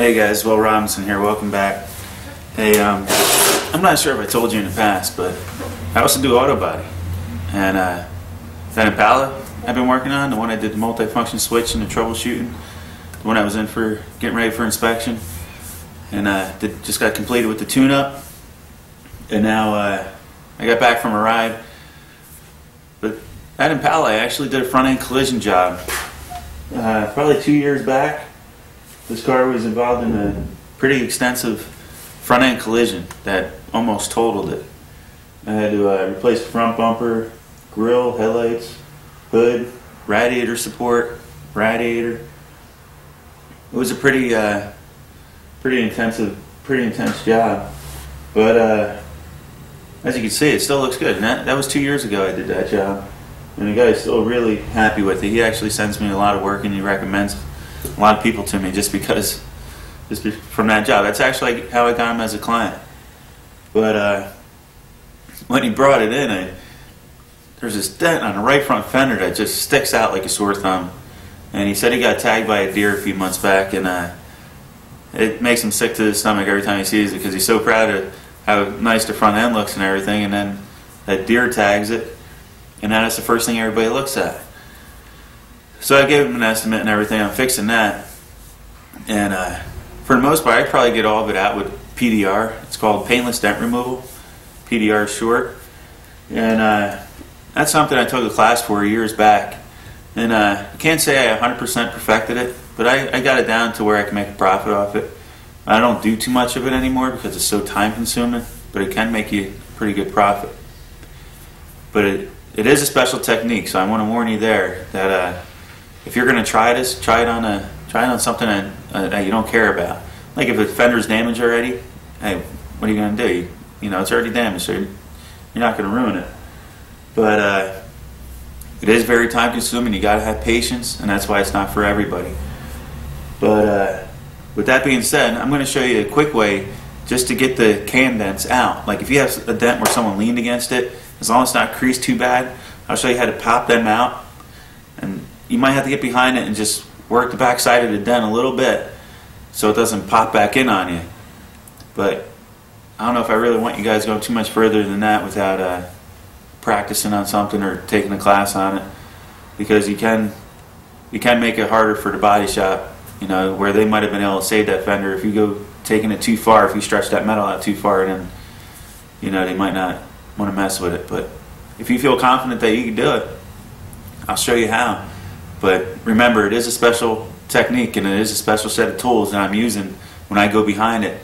Hey guys, Will Robinson here. Welcome back. Hey, um, I'm not sure if I told you in the past, but I also do auto body. And uh, that Impala I've been working on, the one I did the multi-function switch and the troubleshooting, the one I was in for getting ready for inspection, and uh, did, just got completed with the tune-up. And now uh, I got back from a ride. But that Impala, I actually did a front-end collision job uh, probably two years back. This car was involved in a pretty extensive front end collision that almost totaled it. I had to uh, replace the front bumper, grill, headlights, hood, radiator support, radiator. It was a pretty, uh, pretty intensive, pretty intense job. But uh, as you can see, it still looks good. And that, that was two years ago I did that job. And the guy's still really happy with it. He actually sends me a lot of work and he recommends a lot of people to me just because, just from that job. That's actually how I got him as a client. But uh, when he brought it in, I, there's this dent on the right front fender that just sticks out like a sore thumb. And he said he got tagged by a deer a few months back, and uh, it makes him sick to his stomach every time he sees it because he's so proud of how nice the front end looks and everything. And then that deer tags it, and that's the first thing everybody looks at. So I gave him an estimate and everything I'm fixing that. And uh, for the most part, I probably get all of it out with PDR. It's called paintless dent removal. PDR short. And uh, that's something I took a class for years back. And uh, I can't say I 100% perfected it, but I, I got it down to where I can make a profit off it. I don't do too much of it anymore because it's so time consuming, but it can make you a pretty good profit. But it, it is a special technique, so I want to warn you there that uh, if you're going to try this, try it on a try it on something that, uh, that you don't care about. Like if the fender's damaged already, hey, what are you going to do? You, you, know, it's already damaged, so you're, you're not going to ruin it. But uh, it is very time consuming. You got to have patience, and that's why it's not for everybody. But uh, with that being said, I'm going to show you a quick way just to get the can dents out. Like if you have a dent where someone leaned against it, as long as it's not creased too bad, I'll show you how to pop them out. You might have to get behind it and just work the back side of the dent a little bit so it doesn't pop back in on you. But I don't know if I really want you guys going too much further than that without uh, practicing on something or taking a class on it because you can you can make it harder for the body shop you know where they might have been able to save that fender if you go taking it too far if you stretch that metal out too far then you know they might not want to mess with it. But if you feel confident that you can do it, I'll show you how. But remember, it is a special technique and it is a special set of tools that I'm using when I go behind it.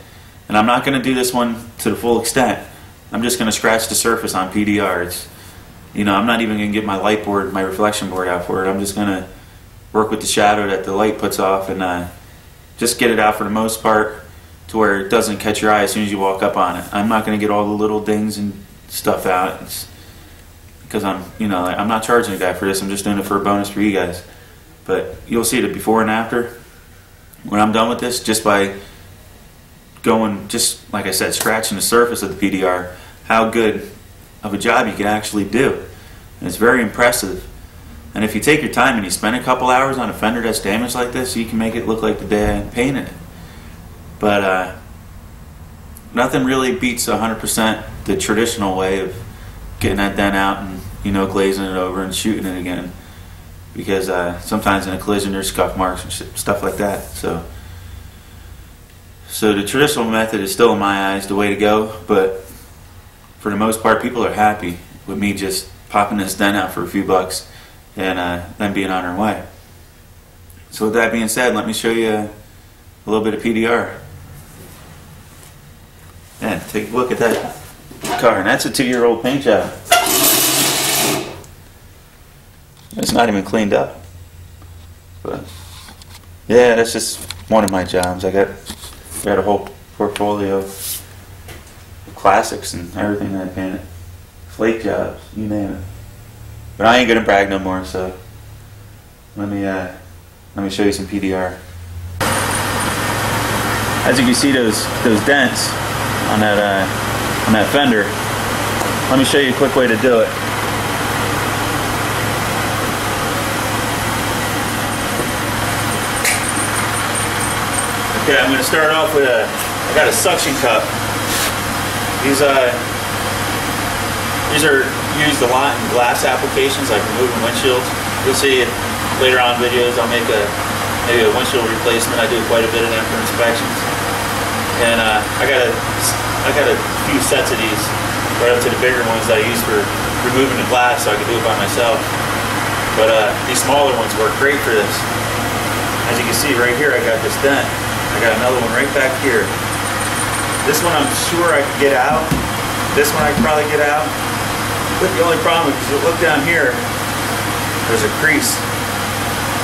And I'm not going to do this one to the full extent. I'm just going to scratch the surface on PDR. It's, you know, I'm not even going to get my light board, my reflection board out for it. I'm just going to work with the shadow that the light puts off and uh, just get it out for the most part to where it doesn't catch your eye as soon as you walk up on it. I'm not going to get all the little dings and stuff out. It's because I'm, you know, I'm not charging a guy for this. I'm just doing it for a bonus for you guys. But you'll see the before and after when I'm done with this, just by going, just like I said, scratching the surface of the PDR, how good of a job you can actually do. And it's very impressive. And if you take your time and you spend a couple hours on a fender that's damaged like this, you can make it look like the day I painted it. But uh, nothing really beats 100% the traditional way of getting that dent out and you know glazing it over and shooting it again. Because uh, sometimes in a collision there's scuff marks and stuff like that. So so the traditional method is still in my eyes the way to go but for the most part people are happy with me just popping this dent out for a few bucks and uh, then being on their way. So with that being said let me show you a little bit of PDR yeah, take a look at that car, and that's a two-year-old paint job. It's not even cleaned up. But yeah, that's just one of my jobs. I got got a whole portfolio of classics and everything that I painted. Flake jobs, you name it. But I ain't gonna brag no more, so let me uh, let me show you some PDR. As you can see those those dents on that uh, on that fender. Let me show you a quick way to do it. Okay, I'm going to start off with a, I got a suction cup. These, uh, these are used a lot in glass applications like removing windshields. You'll see it later on videos. I'll make a, maybe a windshield replacement. I do quite a bit of them for inspections. And uh, I got a, I got a few sets of these right up to the bigger ones that I use for removing the glass so I can do it by myself. But uh, these smaller ones work great for this. As you can see right here, I got this dent. I got another one right back here. This one I'm sure I can get out. This one I can probably get out. But the only problem is, if look down here, there's a crease.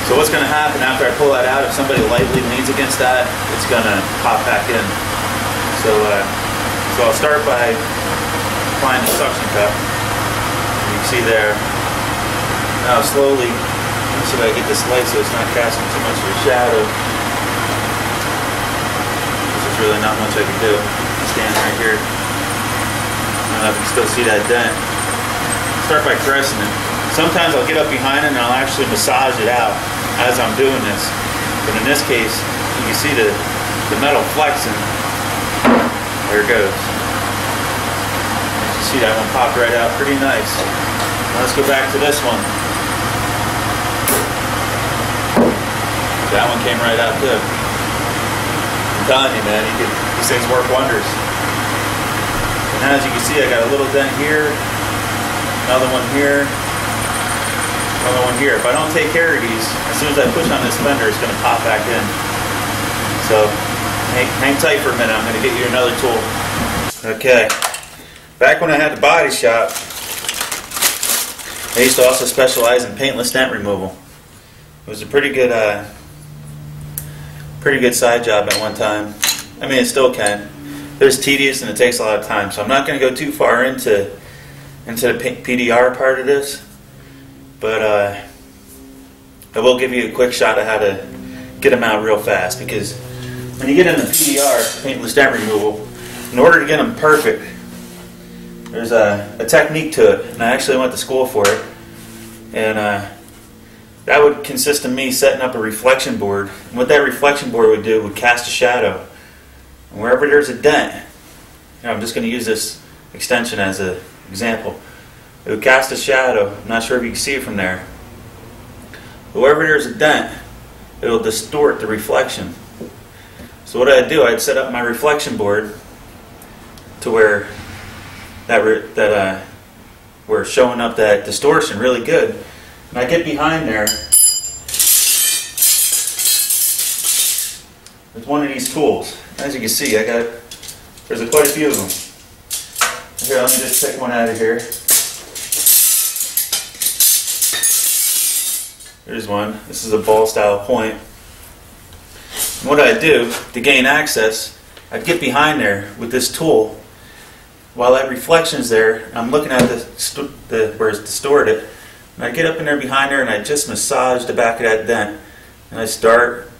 So what's going to happen after I pull that out, if somebody lightly leans against that, it's going to pop back in. So, uh, so I'll start by applying the suction cup. You can see there. Now slowly, see if I get this light so it's not casting too much of a shadow. Really not much I can do. Stand right here. I can still see that dent. Start by caressing it. Sometimes I'll get up behind it and I'll actually massage it out as I'm doing this. But in this case, you can see the, the metal flexing. There it goes. You see that one popped right out pretty nice. Now let's go back to this one. That one came right out too. I'm telling you, man, you these things work wonders. And as you can see, I got a little dent here, another one here, another one here. If I don't take care of these, as soon as I push on this fender, it's going to pop back in. So hang, hang tight for a minute. I'm going to get you another tool. Okay. Back when I had the body shop, I used to also specialize in paintless dent removal. It was a pretty good uh, pretty good side job at one time. I mean, it still can. It's tedious and it takes a lot of time, so I'm not going to go too far into into the PDR part of this, but uh, I will give you a quick shot of how to get them out real fast because when you get into PDR, paintless dent removal, in order to get them perfect, there's a, a technique to it, and I actually went to school for it, and uh, that would consist of me setting up a reflection board. And what that reflection board would do would cast a shadow. And wherever there's a dent, you know, I'm just going to use this extension as an example. It would cast a shadow. I'm not sure if you can see it from there. But wherever there's a dent, it'll distort the reflection. So what I'd do, I'd set up my reflection board to where that that uh, we're showing up that distortion really good. And I get behind there with one of these tools. As you can see, I got, there's a, quite a few of them. Here, let me just pick one out of here. Here's one. This is a ball style point. And what I do to gain access, I'd get behind there with this tool. While that reflection's there, I'm looking at the, the where it's distorted. And I get up in there behind her and I just massage the back of that dent. And I start,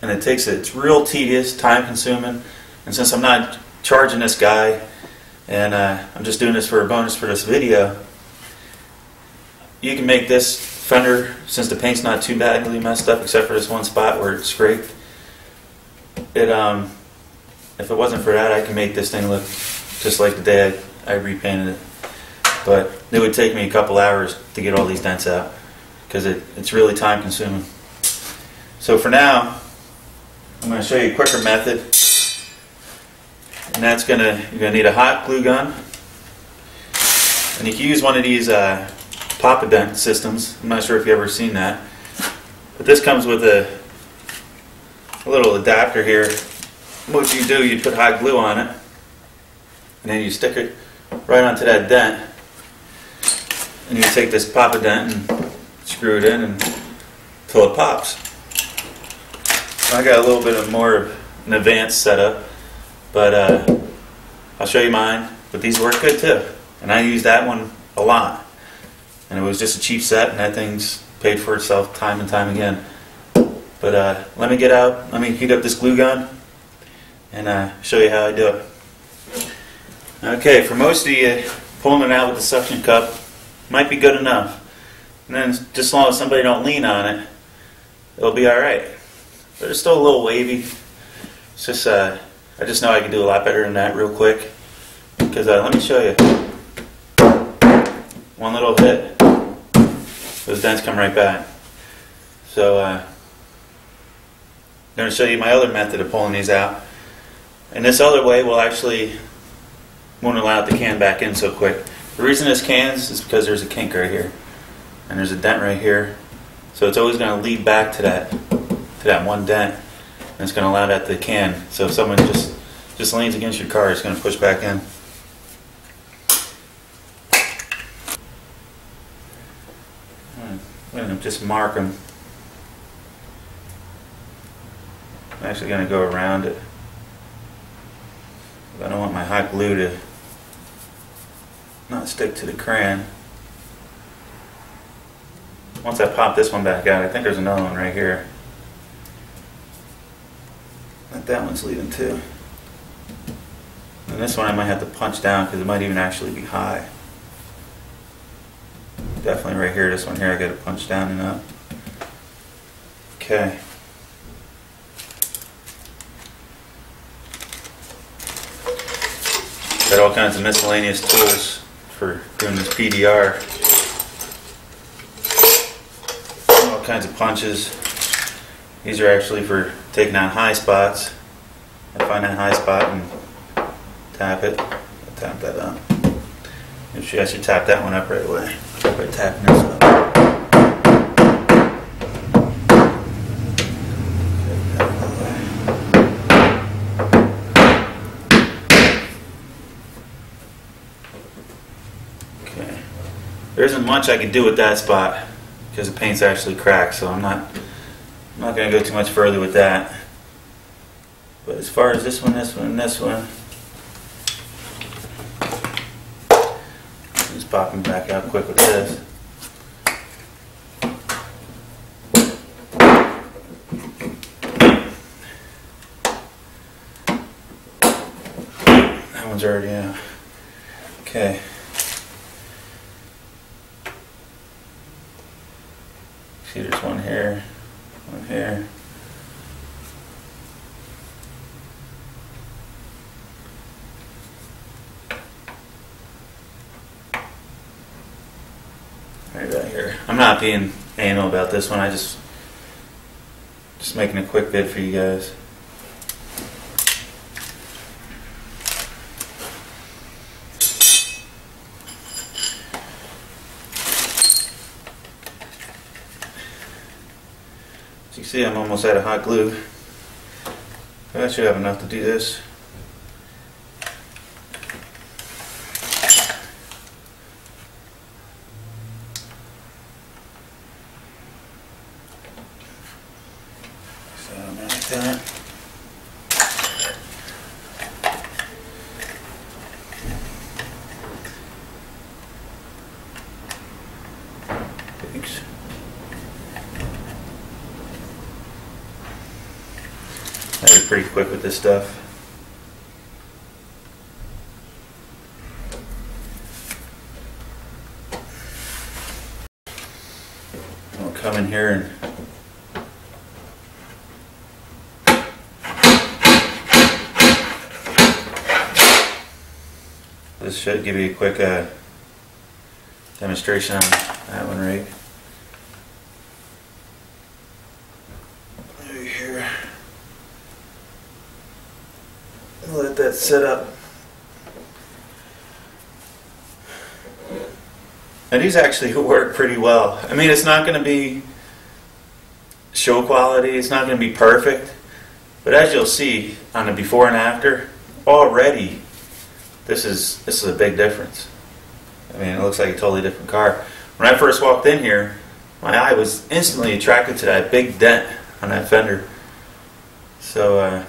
and it takes it. It's real tedious, time consuming. And since I'm not charging this guy, and uh, I'm just doing this for a bonus for this video, you can make this fender, since the paint's not too badly messed up, except for this one spot where it's scraped. It um, if it wasn't for that, I can make this thing look just like the day I, I repainted it. But it would take me a couple hours to get all these dents out because it, it's really time consuming. So for now, I'm going to show you a quicker method. And that's going to, you're going to need a hot glue gun. And you can use one of these uh, Pop-A-Dent systems. I'm not sure if you've ever seen that. But this comes with a, a little adapter here. What you do, you put hot glue on it. And then you stick it right onto that dent and you take this Pop-A-Dent and screw it in until it pops. I got a little bit of more of an advanced setup, but uh, I'll show you mine. But these work good too, and I use that one a lot. And it was just a cheap set, and that thing's paid for itself time and time again. But uh, let me get out, let me heat up this glue gun, and uh, show you how I do it. Okay, for most of you, pulling it out with the suction cup might be good enough. And then just as long as somebody don't lean on it, it'll be all right. But it's still a little wavy. It's just, uh, I just know I can do a lot better than that real quick. Because uh, let me show you. One little hit, those dents come right back. So, uh, I'm going to show you my other method of pulling these out. And this other way will actually won't allow the can back in so quick. The reason this cans is because there's a kink right here, and there's a dent right here. So it's always going to lead back to that to that one dent, and it's going to allow that to can. So if someone just just leans against your car, it's going to push back in. Hmm, I'm going to just mark them. I'm actually going to go around it. I don't want my hot glue to not stick to the crayon. Once I pop this one back out, I think there's another one right here. But that one's leaving too. And this one I might have to punch down because it might even actually be high. Definitely right here, this one here I got to punch down and up. Okay. Got all kinds of miscellaneous tools for doing this PDR. All kinds of punches. These are actually for taking out high spots. I find that high spot and tap it. tap that up. I should tap that one up right away. By tapping this up. Okay. There isn't much I can do with that spot because the paint's actually cracked, so I'm not I'm not going to go too much further with that. But as far as this one, this one, and this one, just popping back out quick with this. That one's already out. Okay. See, there's one here, one here. Right about here. I'm not being anal about this one. I just just making a quick vid for you guys. See, I'm almost out of hot glue. I should have enough to do this. So I'm like that. Thanks. Pretty quick with this stuff. I'll come in here and this should give you a quick uh, demonstration on that one Right here. Let that sit up. And these actually work pretty well. I mean, it's not going to be show quality, it's not going to be perfect, but as you'll see on the before and after, already this is this is a big difference. I mean, it looks like a totally different car. When I first walked in here, my eye was instantly attracted to that big dent on that fender. So, uh,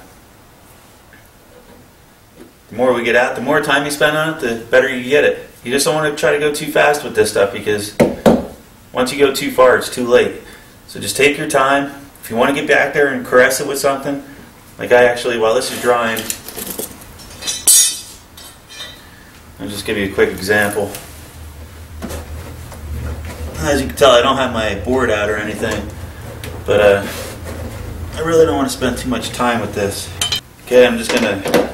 the more we get out, the more time you spend on it, the better you get it. You just don't want to try to go too fast with this stuff because once you go too far, it's too late. So just take your time. If you want to get back there and caress it with something, like I actually, while this is drying, I'll just give you a quick example. As you can tell, I don't have my board out or anything, but uh, I really don't want to spend too much time with this. Okay, I'm just gonna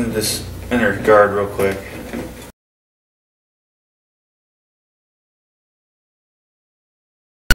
move this inner guard real quick.